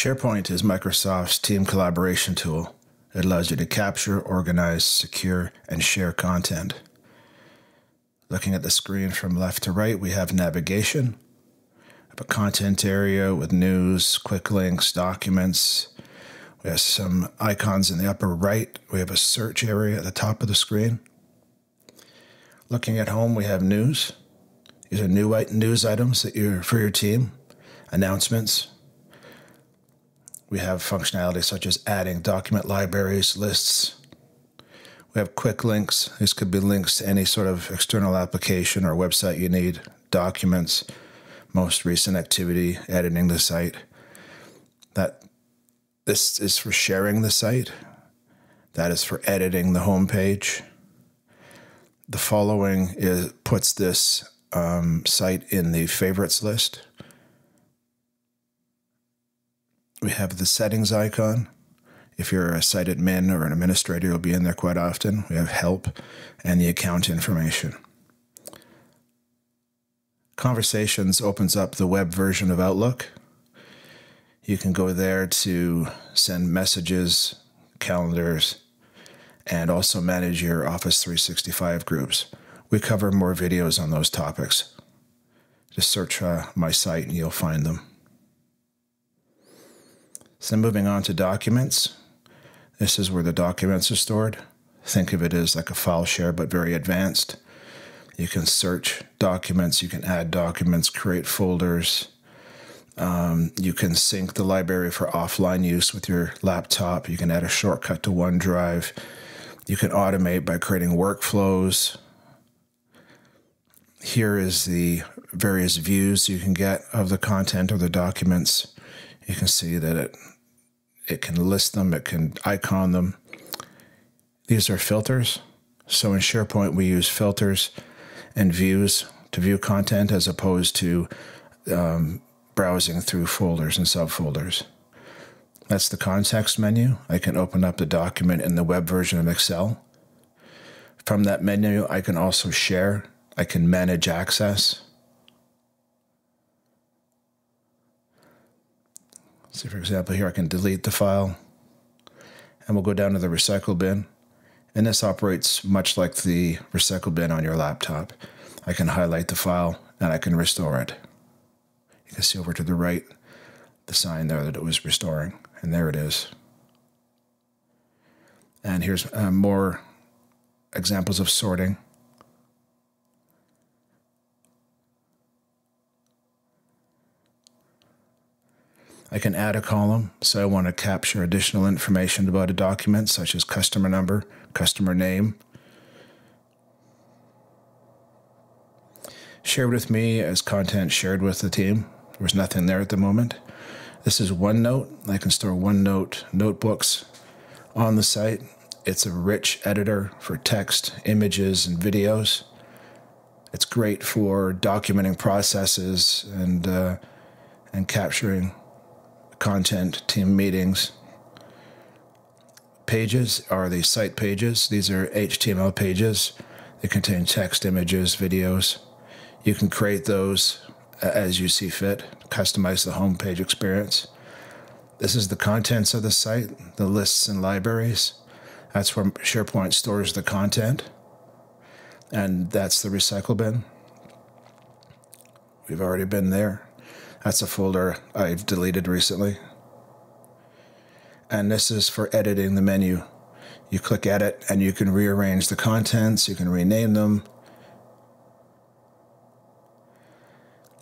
SharePoint is Microsoft's team collaboration tool. It allows you to capture, organize, secure, and share content. Looking at the screen from left to right, we have navigation, a content area with news, quick links, documents. We have some icons in the upper right. We have a search area at the top of the screen. Looking at home, we have news. These are new news items that you for your team, announcements, we have functionality such as adding document libraries, lists. We have quick links. These could be links to any sort of external application or website you need, documents, most recent activity, editing the site. That this is for sharing the site. That is for editing the homepage. The following is puts this um, site in the favorites list. We have the settings icon. If you're a site admin or an administrator, you'll be in there quite often. We have help and the account information. Conversations opens up the web version of Outlook. You can go there to send messages, calendars, and also manage your Office 365 groups. We cover more videos on those topics. Just search uh, my site and you'll find them. So moving on to documents. This is where the documents are stored. Think of it as like a file share, but very advanced. You can search documents, you can add documents, create folders. Um, you can sync the library for offline use with your laptop. You can add a shortcut to OneDrive. You can automate by creating workflows. Here is the various views you can get of the content of the documents. You can see that it it can list them, it can icon them. These are filters. So in SharePoint, we use filters and views to view content as opposed to um, browsing through folders and subfolders. That's the context menu. I can open up the document in the web version of Excel. From that menu, I can also share. I can manage access. So for example, here I can delete the file and we'll go down to the recycle bin. And this operates much like the recycle bin on your laptop. I can highlight the file and I can restore it. You can see over to the right the sign there that it was restoring, and there it is. And here's uh, more examples of sorting. I can add a column, so I want to capture additional information about a document, such as customer number, customer name. Shared with me as content shared with the team. There's nothing there at the moment. This is OneNote. I can store OneNote notebooks on the site. It's a rich editor for text, images, and videos. It's great for documenting processes and uh, and capturing content, team meetings. Pages are the site pages. These are HTML pages. They contain text, images, videos. You can create those uh, as you see fit, customize the homepage experience. This is the contents of the site, the lists and libraries. That's where SharePoint stores the content. And that's the recycle bin. We've already been there. That's a folder I've deleted recently. And this is for editing the menu. You click edit and you can rearrange the contents, you can rename them.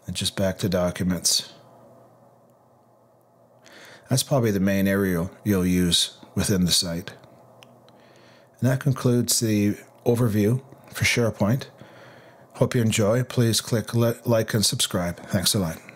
And just back to documents. That's probably the main area you'll use within the site. And that concludes the overview for SharePoint. Hope you enjoy. Please click like and subscribe. Thanks a lot.